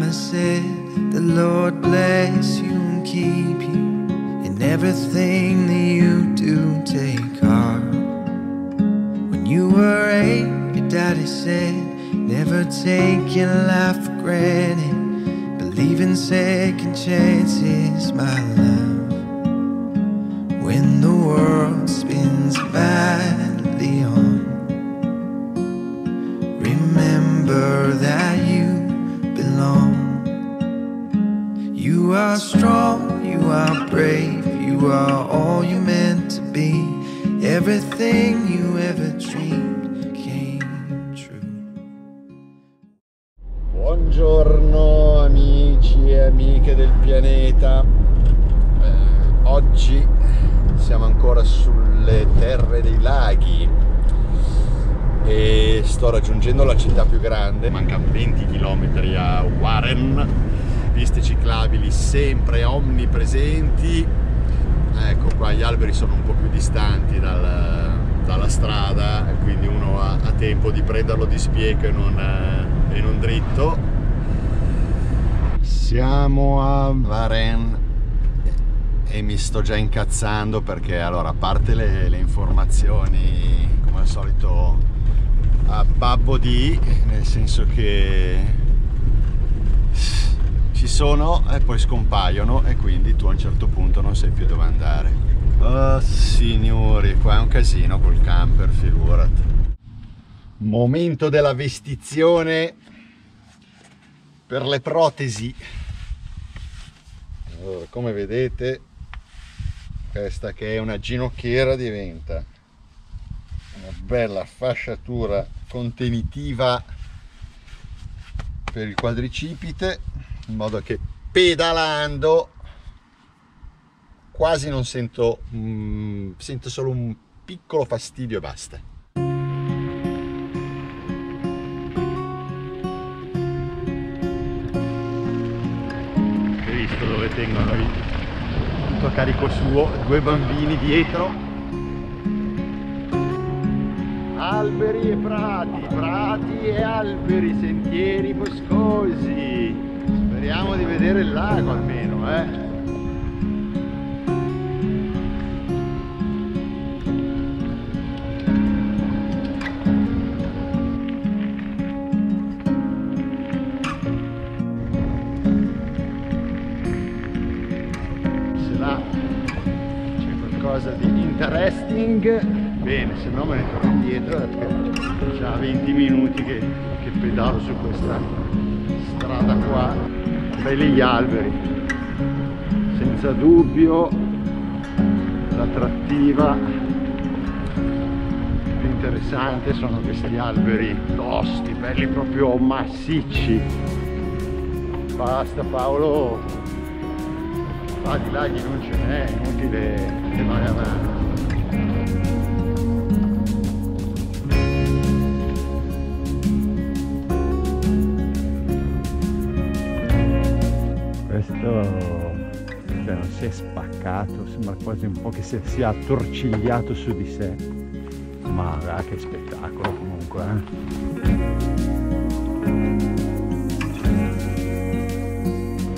said, The Lord bless you and keep you. In everything that you do, take heart. When you were eight, your daddy said, Never take your life for granted. Believe in second chances, my love. Everything you ever dreamed came true. Buongiorno amici e amiche del pianeta. Eh, oggi siamo ancora sulle terre dei laghi e sto raggiungendo la città più grande. Mancano 20 km a Warren, piste ciclabili sempre omnipresenti. Ecco qua gli alberi sono un po' più distanti dal- dalla strada, quindi uno ha, ha tempo di prenderlo di spiego e non, eh, e non dritto. Siamo a Varen e mi sto già incazzando perché allora a parte le, le informazioni come al solito a babbo di nel senso che ci sono e poi scompaiono e quindi tu a un certo punto non sai più dove andare. Oh signori qua è un casino col camper figurati. Momento della vestizione per le protesi. Allora, come vedete questa che è una ginocchiera diventa una bella fasciatura contenitiva per il quadricipite in modo che pedalando quasi non sento mm, sento solo un piccolo fastidio e basta. Hai visto dove tengono il tutto a carico suo due bambini dietro? Alberi e prati prati e alberi sentieri boscosi speriamo di vedere il lago almeno eh. Se là c'è qualcosa di interesting bene se no me ne torno indietro perché già 20 minuti che, che pedalo su questa strada qua belli gli alberi. Senza dubbio l'attrattiva più interessante sono questi alberi tosti belli proprio massicci. Basta Paolo. Ah, di laghi non ce n'è, inutile che avanti. Si è spaccato, sembra quasi un po' che si sia attorcigliato su di sé. Ma guarda che spettacolo comunque. eh.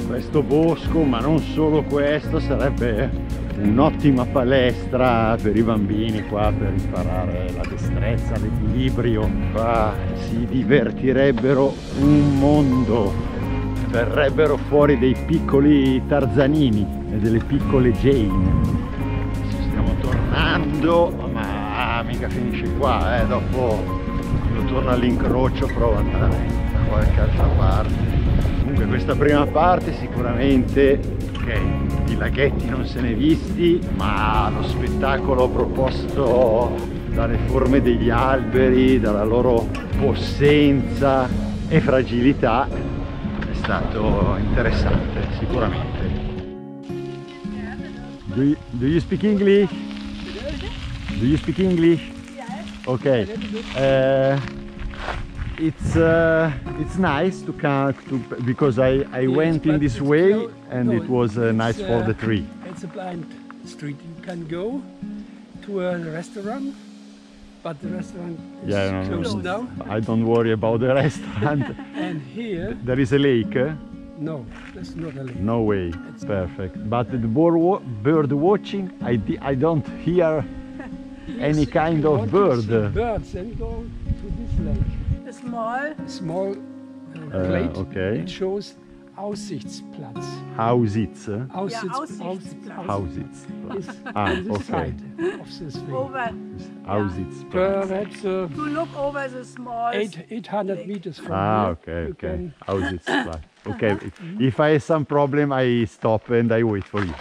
questo bosco, ma non solo questo, sarebbe un'ottima palestra per i bambini qua per imparare la destrezza, l'equilibrio. Qua si divertirebbero un mondo. Verrebbero fuori dei piccoli Tarzanini e delle piccole Jane. Stiamo tornando, ma mica finisce qua, eh. dopo quando torno all'incrocio provo ad andare da qualche altra parte. Comunque questa prima parte sicuramente, ok, di laghetti non se ne visti, ma lo spettacolo proposto dalle forme degli alberi, dalla loro possenza e fragilità stato interessante, sicuramente. Do you, do you speak English? Do you speak English? Okay. Uh, it's uh, it's nice to come to because I I went in this way and it was uh, nice for uh, the tree. It's a blind street. You can go to a restaurant, but the restaurant is Yeah, no, closed no. down. I don't worry about the restaurant. And And here, There is a lake? eh? no, that's not a lake. No way. It's perfect. But the bird, wa- bird watching, I, di- I don't hear any Yes, kind of bird. birds, then go to this lake. A small A small uh, Uh, plate. okay. It shows Aussichtsplatz. Hausitz. eh? Aussichts, Aussichtsplatz. Hausitz. is Ah, okay. side of this way. over Hausitz. Perhaps uh, to look over the small eight, 800 meters from Ah, here. okay, okay. can- Hausitz. Okay, if- if I have some problem, I stop and I wait for you.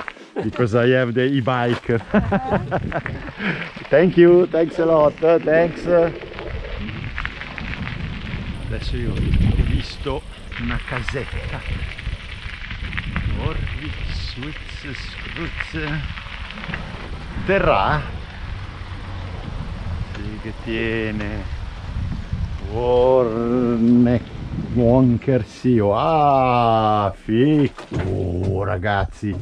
Because I have the e-bike. Thank you, thanks a lot, eh, thanks. Adesso io ho visto una casetta. Orvi, Switz, Scruz. Terrà? Sì, che tiene. Warne Wonkersio. Ah, fico, ragazzi.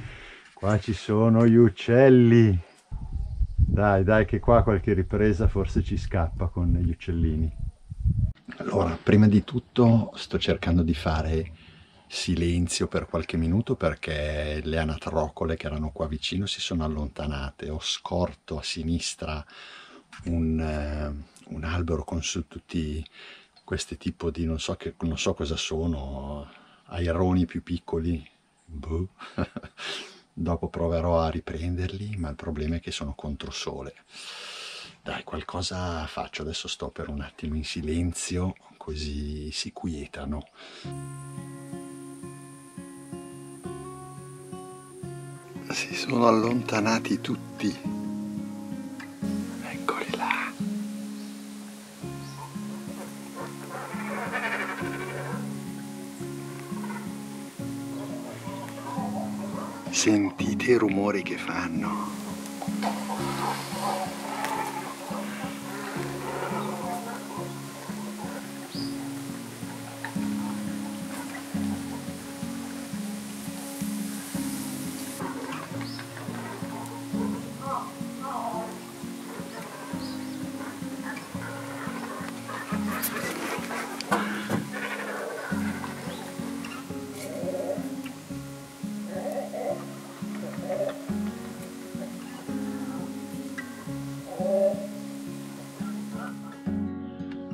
Qua ci sono gli uccelli. Dai, dai, che qua qualche ripresa forse ci scappa con gli uccellini. Allora, prima di tutto sto cercando di fare silenzio per qualche minuto perché le anatrocole che erano qua vicino si sono allontanate. Ho scorto a sinistra un, eh, un albero con su tutti questi tipo di, non so, che, non so cosa sono, aironi più piccoli. Boh. Dopo proverò a riprenderli, ma il problema è che sono contro sole. Dai, qualcosa faccio, adesso sto per un attimo in silenzio, così si quietano. Si sono allontanati tutti. Eccoli là. Sentite i rumori che fanno.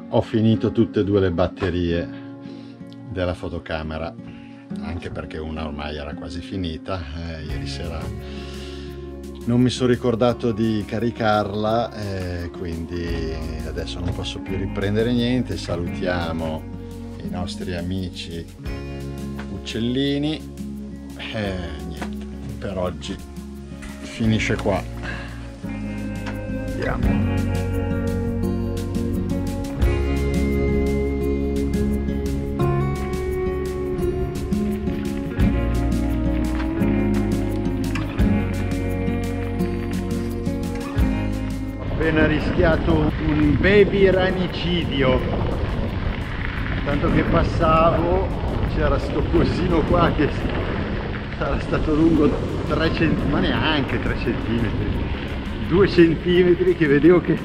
Ho finito tutte e due le batterie della fotocamera, anche perché una ormai era quasi finita. eh, ieri sera non mi sono ricordato di caricarla, eh, quindi adesso non posso più riprendere niente. Salutiamo i nostri amici uccellini. Eh, niente, per oggi finisce qua. Andiamo. Appena rischiato un baby ranicidio. Tanto che passavo c'era sto cosino qua che sarà stato lungo 3 centimetri ma neanche 3 centimetri. 2 centimetri che vedevo che,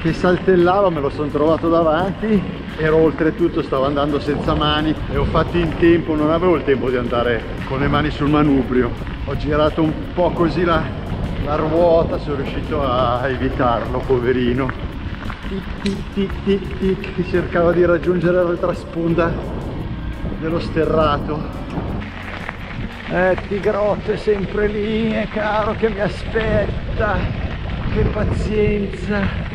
che saltellava me lo sono trovato davanti. Ero oltretutto stavo andando senza mani e ho fatto in tempo non avevo il tempo di andare con le mani sul manubrio. Ho girato un po' così la, la ruota sono riuscito a evitarlo poverino. Tic tic tic tic tic. Cercava di raggiungere l'altra sponda dello sterrato. Eh Tigrotto è sempre lì è caro che mi aspetta. Che pazienza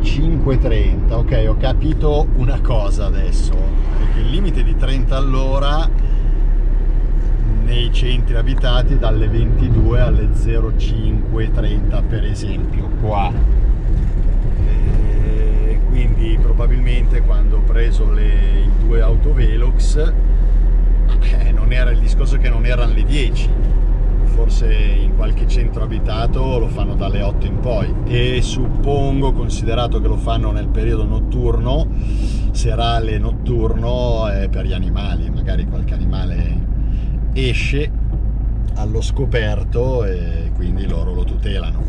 0530 ok ho capito una cosa adesso perché il limite di 30 all'ora nei centri abitati dalle 22 alle 0530 per esempio qua. E quindi probabilmente quando ho preso le, i due autovelox eh, non era il discorso che non erano le 10 forse in qualche centro abitato lo fanno dalle 8 in poi e suppongo, considerato che lo fanno nel periodo notturno, serale notturno è per gli animali, magari qualche animale esce allo scoperto e quindi loro lo tutelano.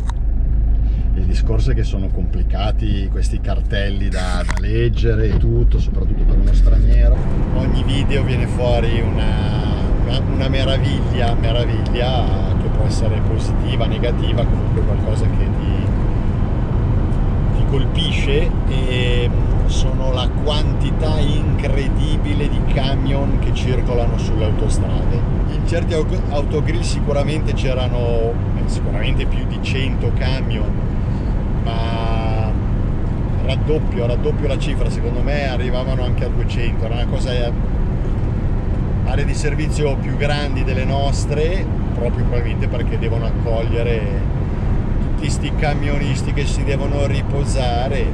Il discorso è che sono complicati questi cartelli da, da leggere e tutto, soprattutto per uno straniero. Ogni video viene fuori una una, una meraviglia, meraviglia che può essere positiva, negativa, comunque qualcosa che ti, ti colpisce. E sono la quantità incredibile di camion che circolano sulle autostrade. In certi autogrill sicuramente c'erano sicuramente più di 100 camion, ma raddoppio, raddoppio la cifra, secondo me arrivavano anche a 200, era una cosa aree di servizio più grandi delle nostre, proprio probabilmente perché devono accogliere tutti questi camionisti che si devono riposare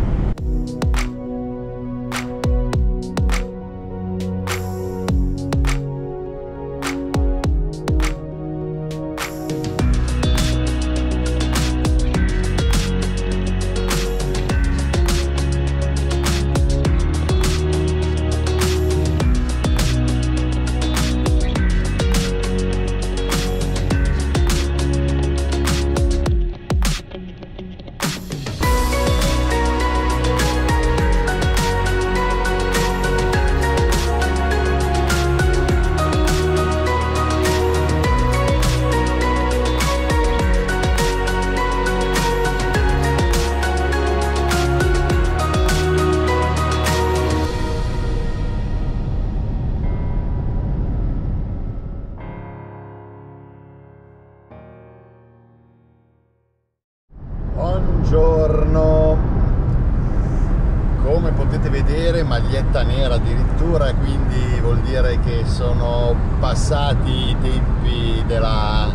passati i tempi della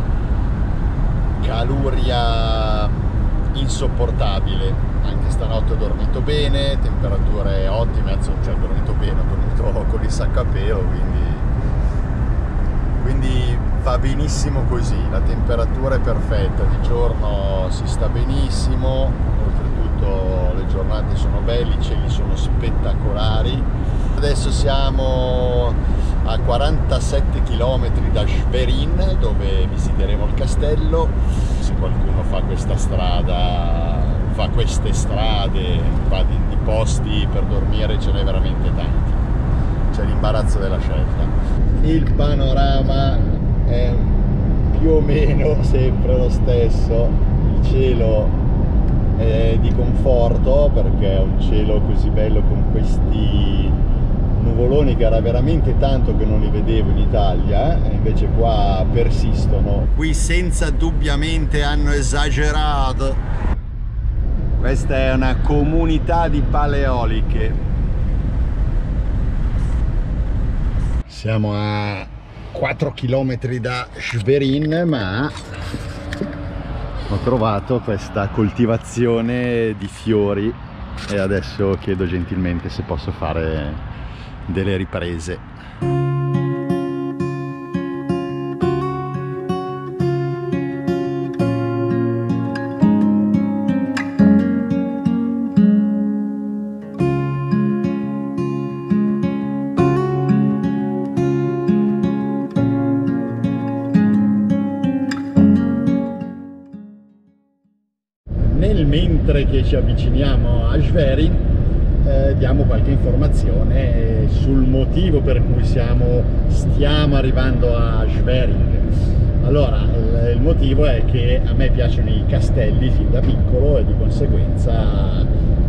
caluria insopportabile anche stanotte ho dormito bene temperature ottime cioè ho dormito bene ho dormito con il sacco a pelo quindi quindi va benissimo così, la temperatura è perfetta, di giorno si sta benissimo, oltretutto le giornate sono belle, i cieli sono spettacolari. Adesso siamo a 47 km da Schwerin dove visiteremo il castello, se qualcuno fa questa strada, fa queste strade, fa di, di posti per dormire ce n'è veramente tanti, c'è l'imbarazzo della scelta. Il panorama è più o meno sempre lo stesso, il cielo è di conforto perché è un cielo così bello con questi nuvoloni che era veramente tanto che non li vedevo in Italia e invece qua persistono. Qui senza dubbiamente hanno esagerato. Questa è una comunità di paleoliche. Siamo a 4 km da Schwerin ma ho trovato questa coltivazione di fiori e adesso chiedo gentilmente se posso fare delle riprese. Mentre che ci avviciniamo a Schwerin eh, diamo qualche informazione sul motivo per cui siamo, stiamo arrivando a Schwerin. Allora, il, il, motivo è che a me piacciono i castelli fin da piccolo e di conseguenza,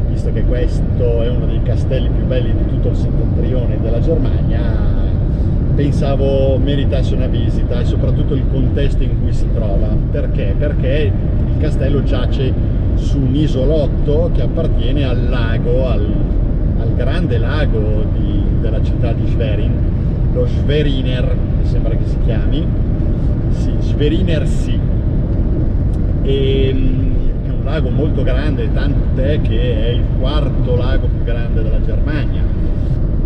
visto che questo è uno dei castelli più belli di tutto il settentrione della Germania, pensavo meritasse una visita e soprattutto il contesto in cui si trova. Perché? Perché il castello giace su un isolotto che appartiene al lago, al, al grande lago di, della città di Schwerin, lo Schweriner, mi sembra che si chiami, sì, Schweriner Sea. E, mm, è un lago molto grande, tant'è che è il quarto lago più grande della Germania.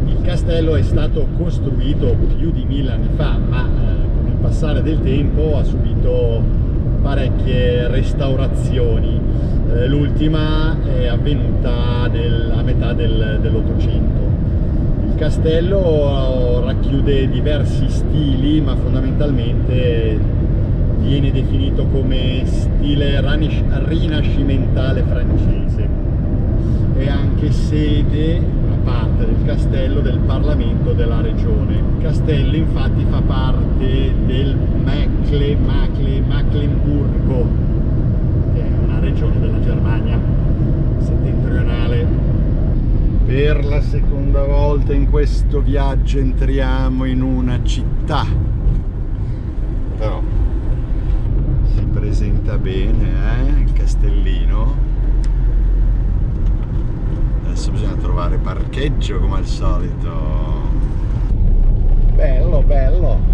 Il castello è stato costruito più di mille anni fa, ma eh, con il passare del tempo ha subito parecchie restaurazioni. Eh, L'ultima è avvenuta nel, a metà del, dell'Ottocento. Il castello racchiude diversi stili, ma fondamentalmente viene definito come stile rinascimentale francese. È anche sede, parte del castello, del Parlamento della regione. Il castello infatti fa parte del Meckle, Macle, Mecklenburgo, che è una regione della Germania settentrionale. Per la seconda volta in questo viaggio entriamo in una città. Però si presenta bene, eh? Il castellino. Adesso bisogna trovare parcheggio come al solito. Bello, bello.